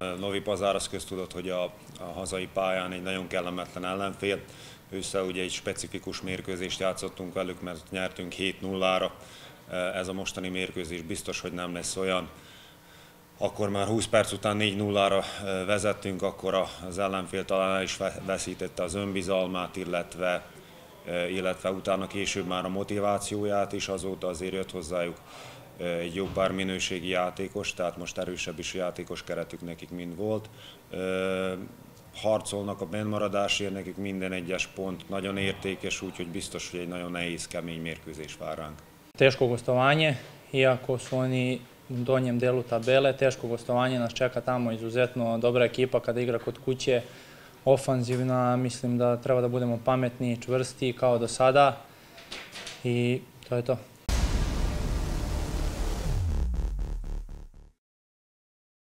Novi Pazár az köztudott, hogy a, a hazai pályán egy nagyon kellemetlen ellenfél. Össze ugye egy specifikus mérkőzést játszottunk velük, mert nyertünk 7-0-ra. Ez a mostani mérkőzés biztos, hogy nem lesz olyan. Akkor már 20 perc után 4-0-ra vezettünk, akkor az ellenfél talán el is veszítette az önbizalmát, illetve illetve utána később már a motivációját is, azóta azért jött hozzájuk egy jobb pár minőségi játékos, tehát most erősebb is játékos keretük nekik mind volt. Harcolnak a bennmaradásért, nekik minden egyes pont nagyon értékes, úgyhogy biztos, hogy egy nagyon nehéz, kemény mérkőzés vár ránk. Teško gostovanje, iako su oni u donjem delu tabele, teško gostovanje nas čeka tamo izuzetno dobra ekipa kada igra kod kuće, ofanzivna, mislim da treba da budemo pametni, čvrsti kao do sada i to je to.